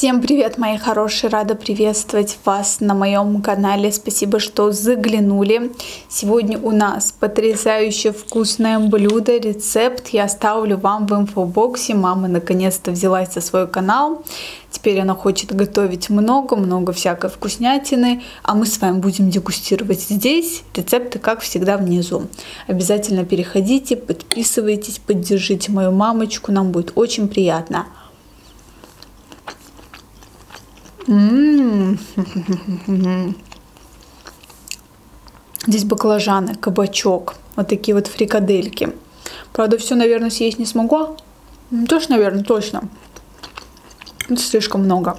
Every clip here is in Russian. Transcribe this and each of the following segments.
Всем привет, мои хорошие! Рада приветствовать вас на моем канале. Спасибо, что заглянули. Сегодня у нас потрясающе вкусное блюдо, рецепт я оставлю вам в инфобоксе. Мама наконец-то взялась за свой канал. Теперь она хочет готовить много-много всякой вкуснятины, а мы с вами будем дегустировать здесь. Рецепты, как всегда, внизу. Обязательно переходите, подписывайтесь, поддержите мою мамочку, нам будет очень приятно. Здесь баклажаны, кабачок, вот такие вот фрикадельки. Правда, все, наверное, съесть не смогу. Тоже, наверное, точно. Это слишком много.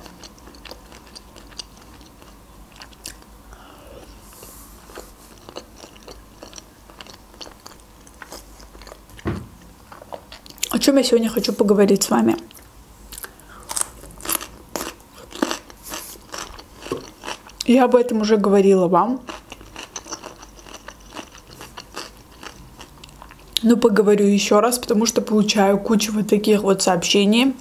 О чем я сегодня хочу поговорить с вами? Я об этом уже говорила вам. Но поговорю еще раз, потому что получаю кучу вот таких вот сообщений,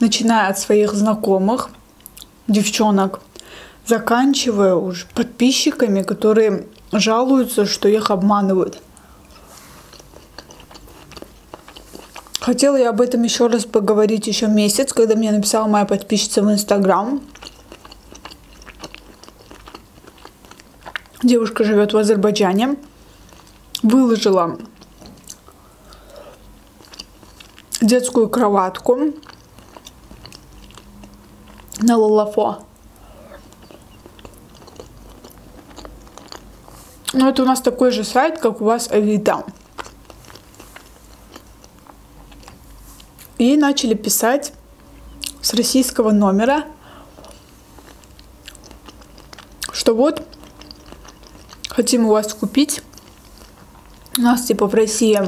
начиная от своих знакомых, девчонок, заканчивая уже подписчиками, которые жалуются, что их обманывают. Хотела я об этом еще раз поговорить еще месяц, когда мне написала моя подписчица в Инстаграм. Девушка живет в Азербайджане. Выложила детскую кроватку на Лалафо. Ну, это у нас такой же сайт, как у вас Авито. И начали писать с российского номера, что вот хотим у вас купить. У нас типа в России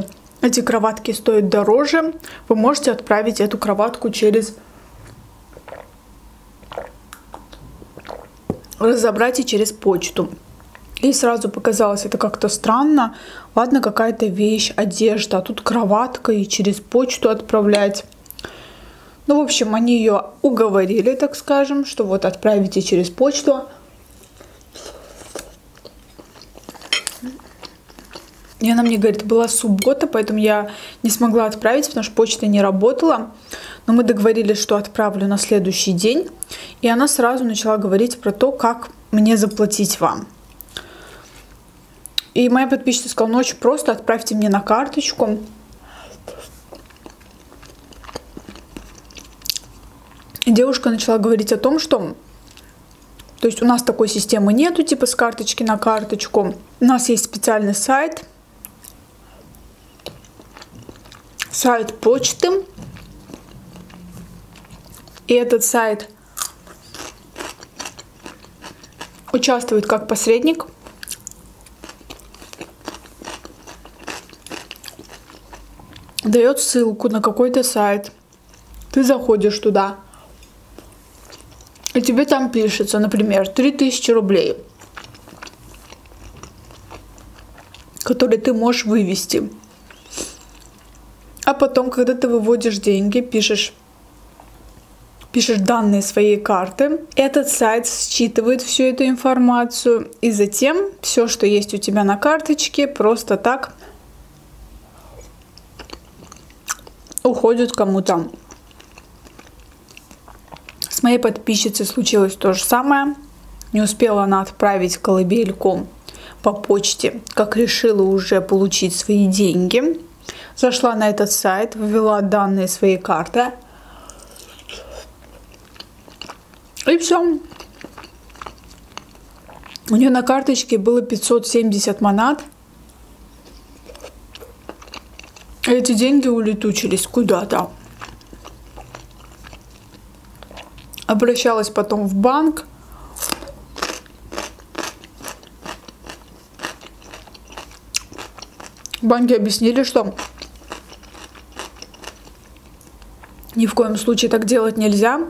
эти кроватки стоят дороже. Вы можете отправить эту кроватку через разобрать и через почту. И сразу показалось это как-то странно. Ладно, какая-то вещь, одежда, а тут кроватка и через почту отправлять. Ну, в общем, они ее уговорили, так скажем, что вот отправите через почту. И она мне говорит, была суббота, поэтому я не смогла отправить, потому что почта не работала. Но мы договорились, что отправлю на следующий день. И она сразу начала говорить про то, как мне заплатить вам. И моя подписчица сказала, ну очень просто, отправьте мне на карточку. И девушка начала говорить о том, что то есть у нас такой системы нету, типа с карточки на карточку. У нас есть специальный сайт, сайт почты. И этот сайт участвует как посредник. Дает ссылку на какой-то сайт. Ты заходишь туда. И тебе там пишется, например, 3000 рублей, которые ты можешь вывести. А потом, когда ты выводишь деньги, пишешь пишешь данные своей карты. Этот сайт считывает всю эту информацию, и затем все, что есть у тебя на карточке, просто так уходит кому-то. С моей подписчицей случилось то же самое. Не успела она отправить колыбельку по почте, как решила уже получить свои деньги. Зашла на этот сайт, ввела данные своей карты. И все. У нее на карточке было 570 монат. Эти деньги улетучились куда-то. Обращалась потом в банк. Банки объяснили, что Ни в коем случае так делать нельзя.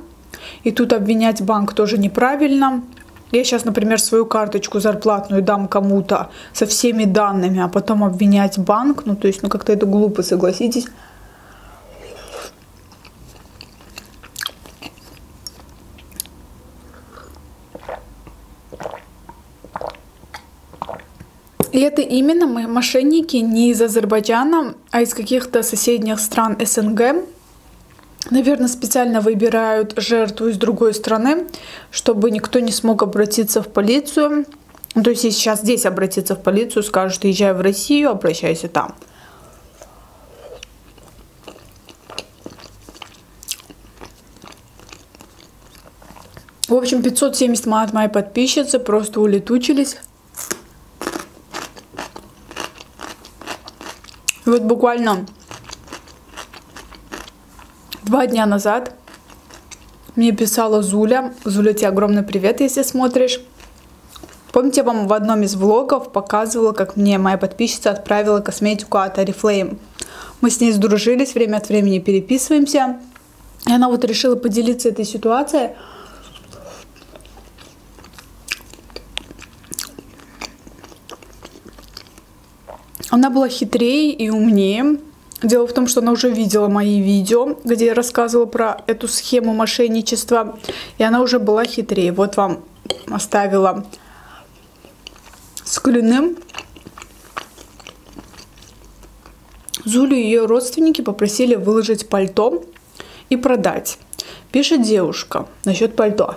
И тут обвинять банк тоже неправильно. Я сейчас, например, свою карточку зарплатную дам кому-то со всеми данными, а потом обвинять банк. Ну, то есть, ну, как-то это глупо, согласитесь. И это именно мы, мошенники, не из Азербайджана, а из каких-то соседних стран СНГ, Наверное, специально выбирают жертву из другой страны, чтобы никто не смог обратиться в полицию. Ну, то есть, если сейчас здесь обратиться в полицию, скажут, езжай в Россию, обращайся там. В общем, 570 мат мои подписчицы просто улетучились. Вот буквально два дня назад мне писала Зуля. Зуля, тебе огромный привет, если смотришь. Помните, я вам в одном из влогов показывала, как мне моя подписчица отправила косметику от Oriflame. Мы с ней сдружились, время от времени переписываемся. И она вот решила поделиться этой ситуацией. Она была хитрее и умнее. Дело в том, что она уже видела мои видео, где я рассказывала про эту схему мошенничества. И она уже была хитрее. Вот вам оставила с Клюным. Зулю и ее родственники попросили выложить пальто и продать. Пишет девушка насчет пальто.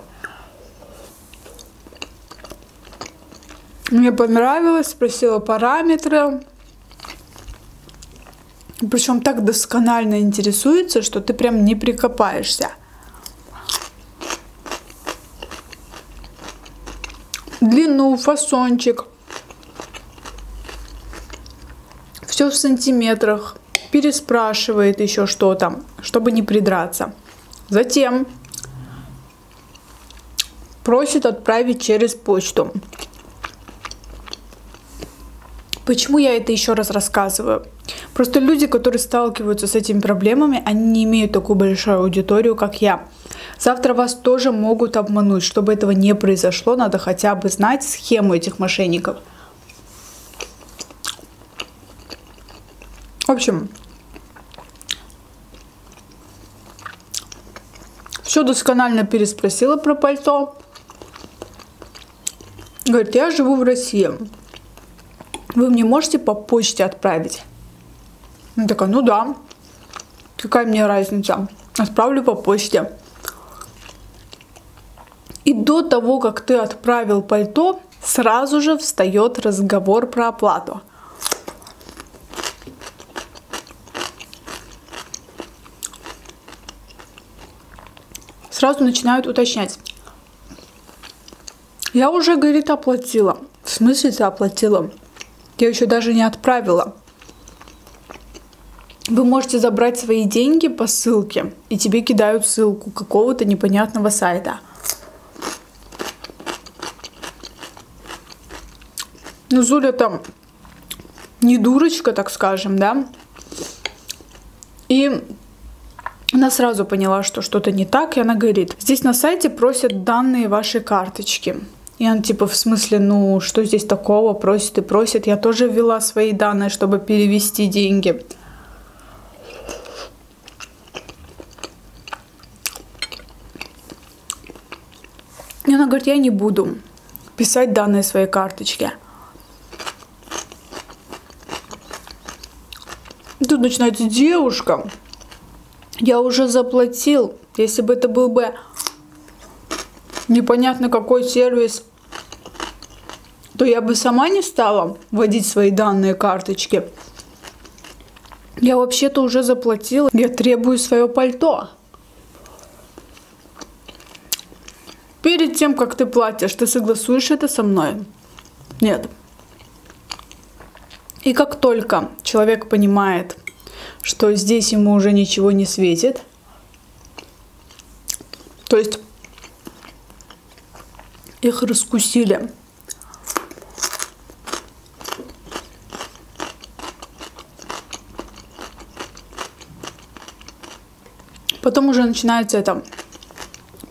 Мне понравилось, спросила параметры. Причем так досконально интересуется, что ты прям не прикопаешься. Длину, фасончик. Все в сантиметрах. Переспрашивает еще что-то, чтобы не придраться. Затем просит отправить через почту. Почему я это еще раз рассказываю? Просто люди, которые сталкиваются с этими проблемами, они не имеют такую большую аудиторию, как я. Завтра вас тоже могут обмануть. Чтобы этого не произошло, надо хотя бы знать схему этих мошенников. В общем, все досконально переспросила про пальто. Говорит, я живу в России. Вы мне можете по почте отправить? Я такая, ну да. Какая мне разница? Отправлю по почте. И до того, как ты отправил пальто, сразу же встает разговор про оплату. Сразу начинают уточнять. Я уже, говорит, оплатила. В смысле ты оплатила? Я еще даже не отправила. Вы можете забрать свои деньги по ссылке, и тебе кидают ссылку какого-то непонятного сайта. Ну, Зуля там не дурочка, так скажем, да. И она сразу поняла, что что-то не так, и она говорит, здесь на сайте просят данные вашей карточки. И он типа, в смысле, ну, что здесь такого, просит и просит. Я тоже ввела свои данные, чтобы перевести деньги. Я не буду писать данные своей карточки. Тут начинается девушка. Я уже заплатил. Если бы это был бы непонятно какой сервис, то я бы сама не стала вводить свои данные карточки. Я вообще-то уже заплатила. Я требую свое пальто. Перед тем, как ты платишь, ты согласуешь это со мной? Нет. И как только человек понимает, что здесь ему уже ничего не светит, то есть их раскусили. Потом уже начинается это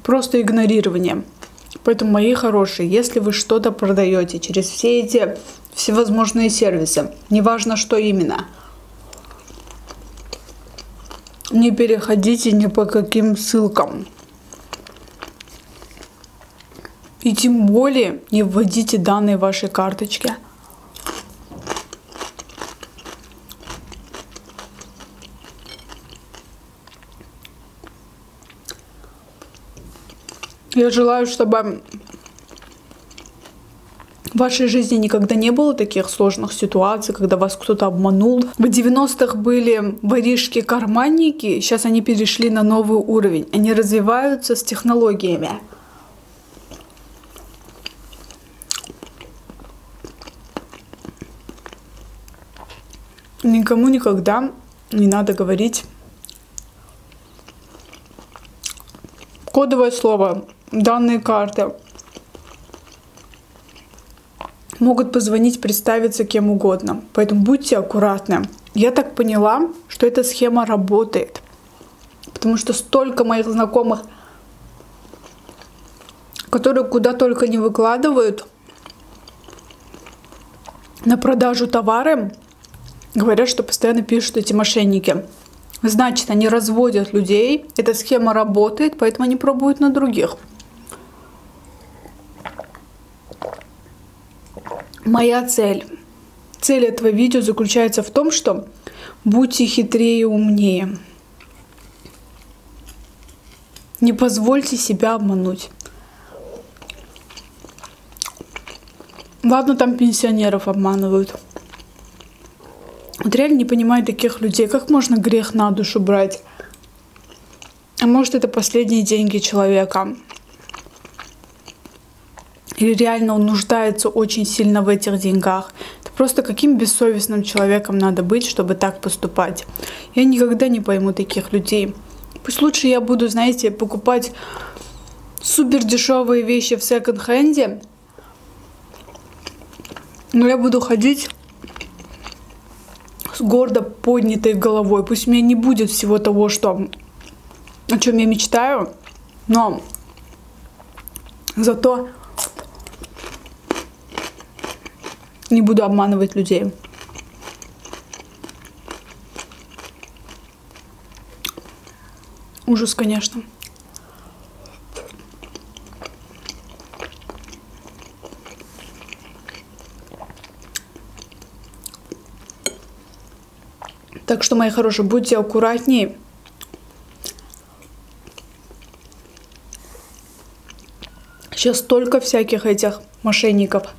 просто игнорирование. Поэтому, мои хорошие, если вы что-то продаете через все эти всевозможные сервисы, неважно что именно, не переходите ни по каким ссылкам. И тем более не вводите данные вашей карточки. Я желаю, чтобы в вашей жизни никогда не было таких сложных ситуаций, когда вас кто-то обманул. В 90-х были воришки-карманники, сейчас они перешли на новый уровень. Они развиваются с технологиями. Никому никогда не надо говорить кодовое слово, данные карты. Могут позвонить, представиться кем угодно. Поэтому будьте аккуратны. Я так поняла, что эта схема работает. Потому что столько моих знакомых, которые куда только не выкладывают на продажу товары, Говорят, что постоянно пишут эти мошенники. Значит, они разводят людей. Эта схема работает, поэтому они пробуют на других. Моя цель. Цель этого видео заключается в том, что будьте хитрее и умнее. Не позвольте себя обмануть. Ладно, там пенсионеров обманывают. Вот реально не понимаю таких людей. Как можно грех на душу брать? А может, это последние деньги человека? Или реально он нуждается очень сильно в этих деньгах? Это просто каким бессовестным человеком надо быть, чтобы так поступать? Я никогда не пойму таких людей. Пусть лучше я буду, знаете, покупать супер дешевые вещи в секонд-хенде, но я буду ходить с гордо поднятой головой. Пусть у меня не будет всего того, что, о чем я мечтаю, но зато не буду обманывать людей. Ужас, конечно. Так что, мои хорошие, будьте аккуратнее. Сейчас столько всяких этих мошенников,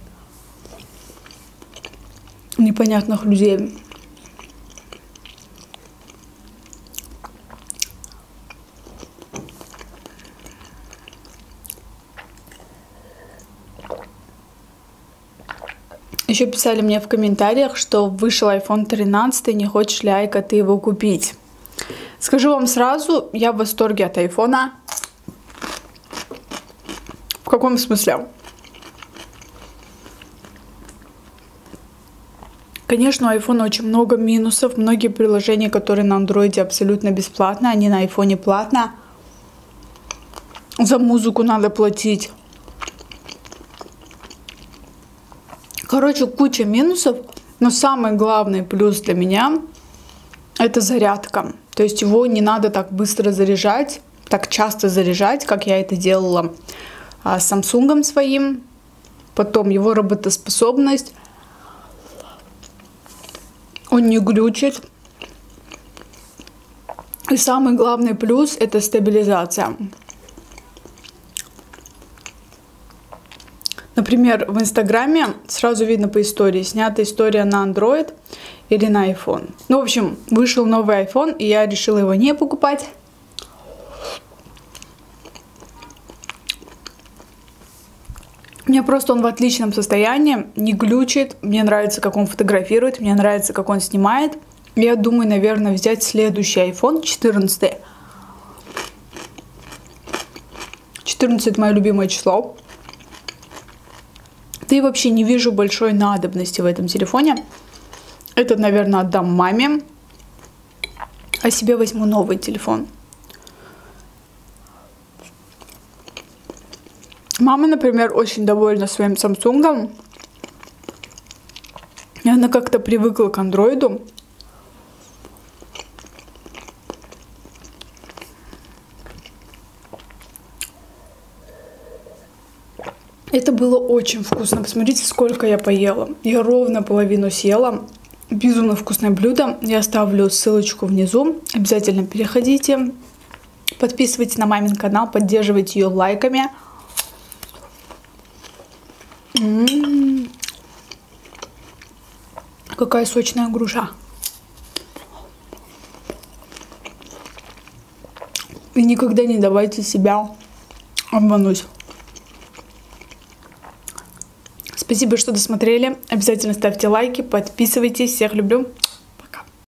непонятных людей. Еще писали мне в комментариях, что вышел iPhone 13, не хочешь ли, Айка, ты его купить. Скажу вам сразу, я в восторге от айфона. В каком смысле? Конечно, у iPhone очень много минусов. Многие приложения, которые на андроиде абсолютно бесплатно, они на iPhone платно. За музыку надо платить. Короче, куча минусов, но самый главный плюс для меня это зарядка. То есть его не надо так быстро заряжать, так часто заряжать, как я это делала а, с Samsung своим. Потом его работоспособность. Он не глючит. И самый главный плюс это стабилизация. Например, в Инстаграме сразу видно по истории, снята история на Android или на iPhone. Ну, в общем, вышел новый iPhone, и я решила его не покупать. Мне просто он в отличном состоянии, не глючит. Мне нравится, как он фотографирует, мне нравится, как он снимает. Я думаю, наверное, взять следующий iPhone 14. 14 мое любимое число. И вообще не вижу большой надобности в этом телефоне. Этот, наверное, отдам маме. А себе возьму новый телефон. Мама, например, очень довольна своим Samsung. И она как-то привыкла к андроиду. Это было очень вкусно. Посмотрите, сколько я поела. Я ровно половину съела. Безумно вкусное блюдо. Я оставлю ссылочку внизу. Обязательно переходите. Подписывайтесь на мамин канал, поддерживайте ее лайками. Какая сочная груша. И никогда не давайте себя обмануть. Спасибо, что досмотрели. Обязательно ставьте лайки, подписывайтесь. Всех люблю.